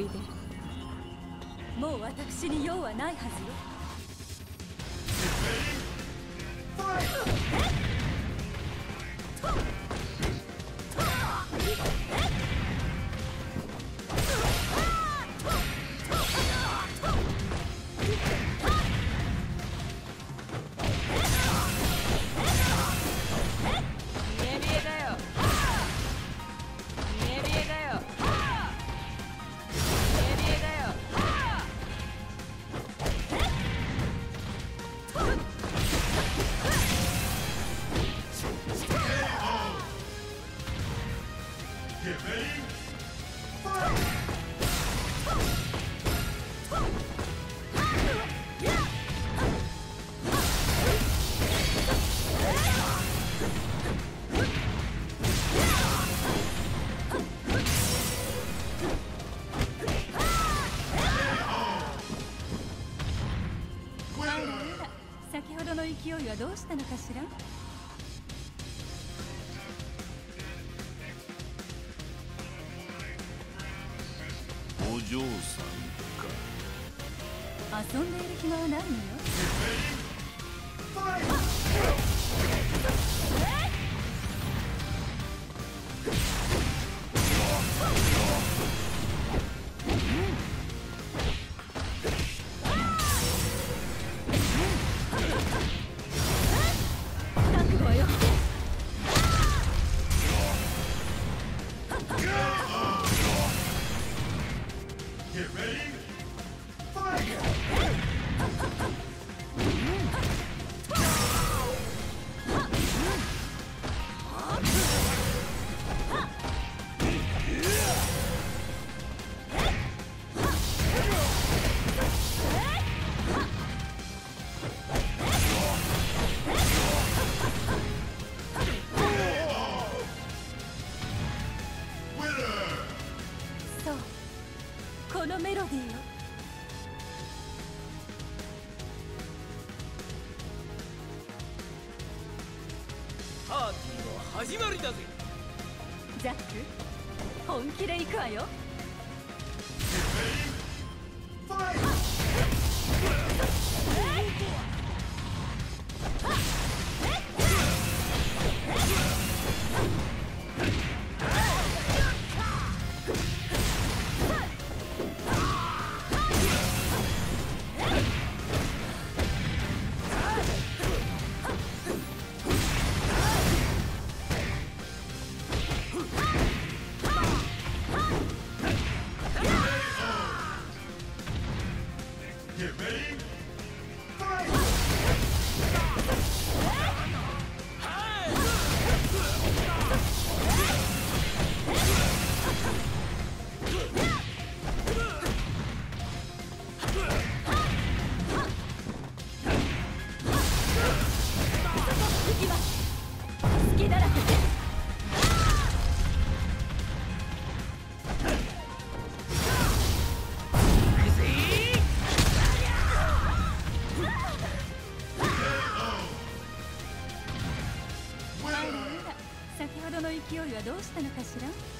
いで。もう私に用はないはずよ。先ほどの勢いはどうしたのかしら？嬢さんか。遊んでいる暇はないのよ。Get ready. そロディーよパーティーの始まりだぜ。ザック本気で行くわよ Get ready. 勢いはどうしたのかしら？